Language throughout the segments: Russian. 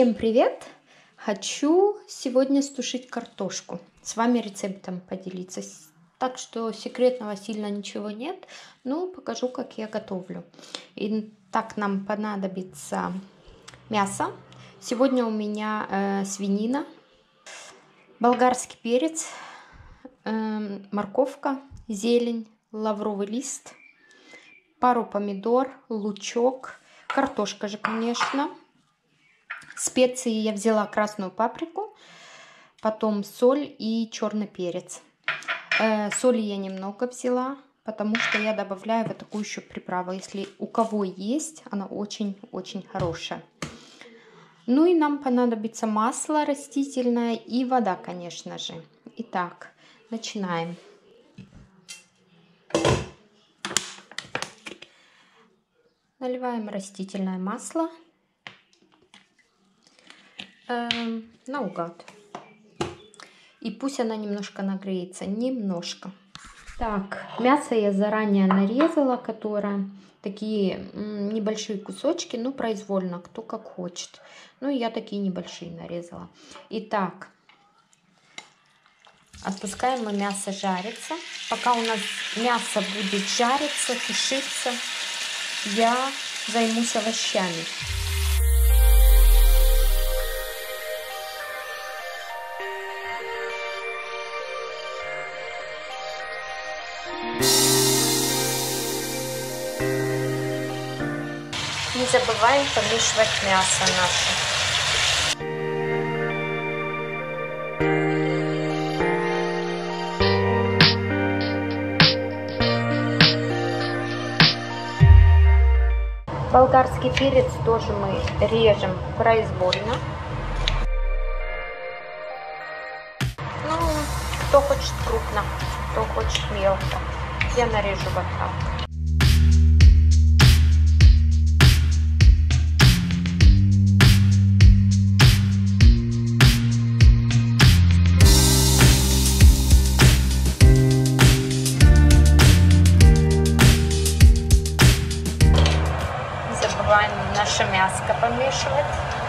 Всем привет! Хочу сегодня стушить картошку. С вами рецептом поделиться. Так что секретного сильно ничего нет, но покажу, как я готовлю. И так нам понадобится мясо. Сегодня у меня э, свинина, болгарский перец, э, морковка, зелень, лавровый лист, пару помидор, лучок, картошка же, конечно, Специи я взяла красную паприку, потом соль и черный перец. Э, соли я немного взяла, потому что я добавляю вот такую еще приправу. Если у кого есть, она очень-очень хорошая. Ну и нам понадобится масло растительное и вода, конечно же. Итак, начинаем. Наливаем растительное масло э, наугад. И пусть она немножко нагреется, немножко. Так, мясо я заранее нарезала, которое такие небольшие кусочки, ну, произвольно, кто как хочет. Ну, я такие небольшие нарезала. Итак, отпускаем мы мясо жариться. Пока у нас мясо будет жариться, тушиться, я займусь овощами. Забываем помешивать мясо наше. Болгарский перец тоже мы режем произвольно. Ну, кто хочет крупно, кто хочет мелко. Я нарежу вот так. Мяско помешивать.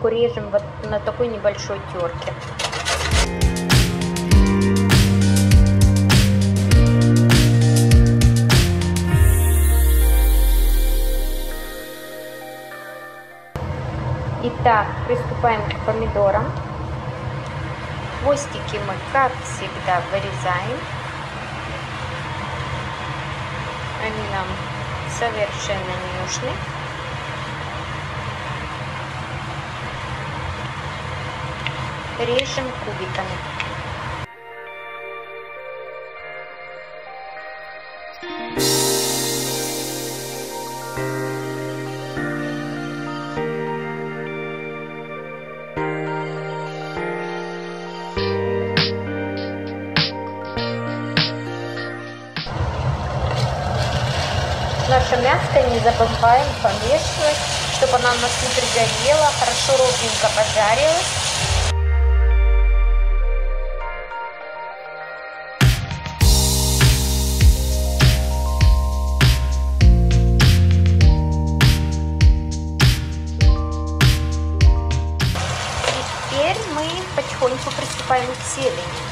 Морковку режем вот на такой небольшой терке. Итак, приступаем к помидорам. Хвостики мы, как всегда, вырезаем. Они нам совершенно не нужны. Режем кубиками. Наше мяско не забываем помешивать, чтобы она у нас не пригорела, хорошо ровненько пожарилась. Зелени.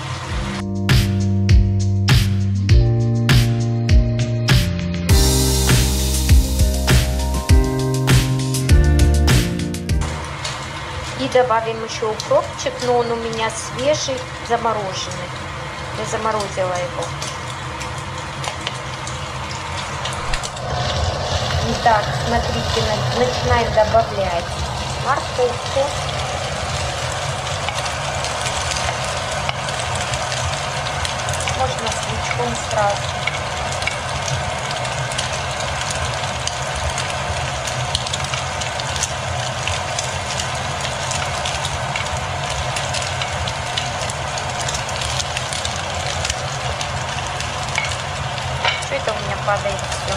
И добавим еще укропчик, но он у меня свежий, замороженный. Я заморозила его. Итак, смотрите, начинаем добавлять морковку. прекрасно. Что это у меня падает все?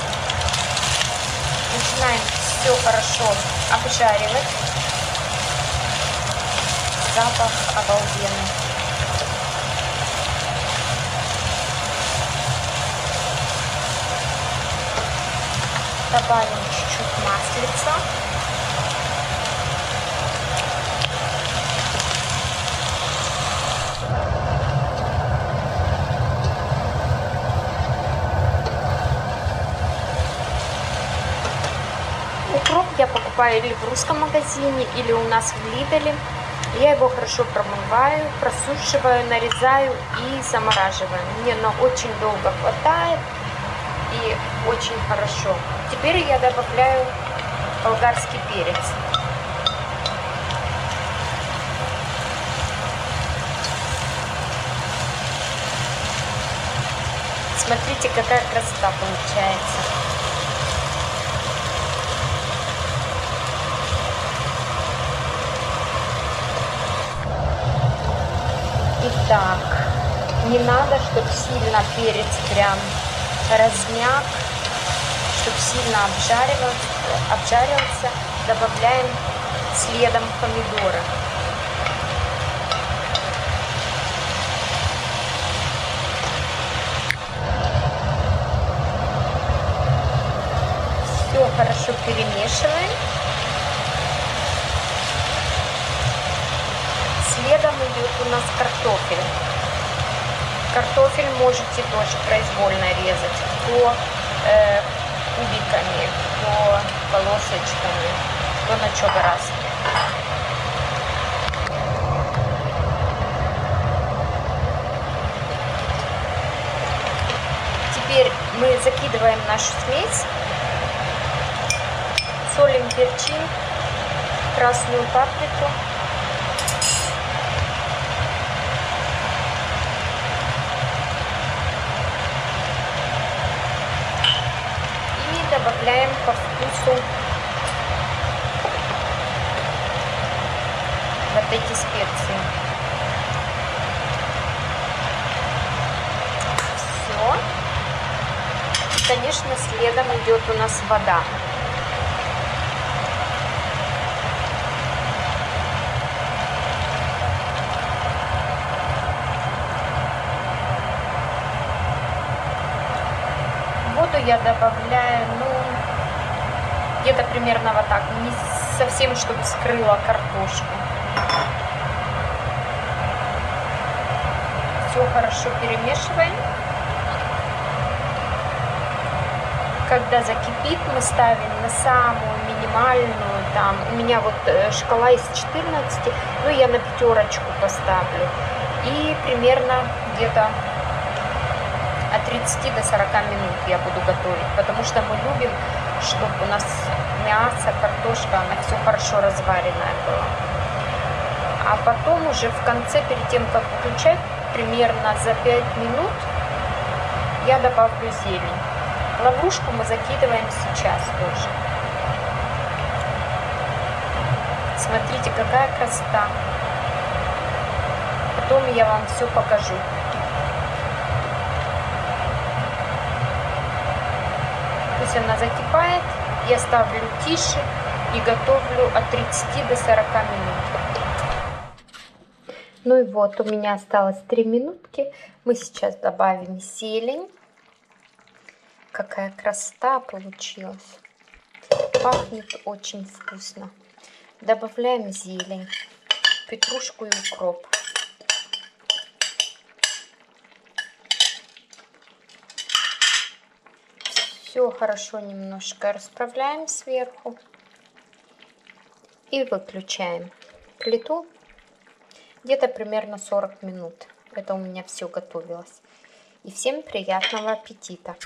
Начинаем все хорошо обжаривать. Запах обалденный. Добавим чуть-чуть маслица. Укроп я покупаю или в русском магазине, или у нас в Лиделе. Я его хорошо промываю, просушиваю, нарезаю и замораживаю. Мне на очень долго хватает очень хорошо. Теперь я добавляю болгарский перец. Смотрите, какая красота получается. Итак, не надо, чтобы сильно перец прям размяк, чтобы сильно обжаривался. Добавляем следом помидоры. Все хорошо перемешиваем. Следом идет у нас картофель. Картофель можете тоже произвольно резать. Кто э, кубиками, кто полосочками, кто на что гораздо. Теперь мы закидываем нашу смесь, солим, перчим, красную паприку, добавляем по вкусу вот эти специи. Все. Конечно, следом идет у нас вода. Воду я добавляю, ну, где-то примерно вот так, не совсем, чтобы скрыла картошку. Все хорошо перемешиваем. Когда закипит, мы ставим на самую минимальную, там, у меня вот э, шкала из 14, ну, я на пятерочку поставлю. И примерно где-то от 30 до 40 минут я буду готовить, потому что мы любим, чтобы у нас мясо, картошка, она все хорошо разваренная была. А потом уже в конце, перед тем, как выключать, примерно за 5 минут я добавлю зелень. Ловушку мы закидываем сейчас тоже. Смотрите, какая красота. Потом я вам все покажу. Пусть она закипает. Я ставлю тише и готовлю от 30 до 40 минут. Ну и вот, у меня осталось 3 минутки. Мы сейчас добавим зелень. Какая красота получилась. Пахнет очень вкусно. Добавляем зелень, петрушку и укроп. Все хорошо немножко расправляем сверху. И выключаем плиту. Где-то примерно 40 минут. Это у меня все готовилось. И всем приятного аппетита!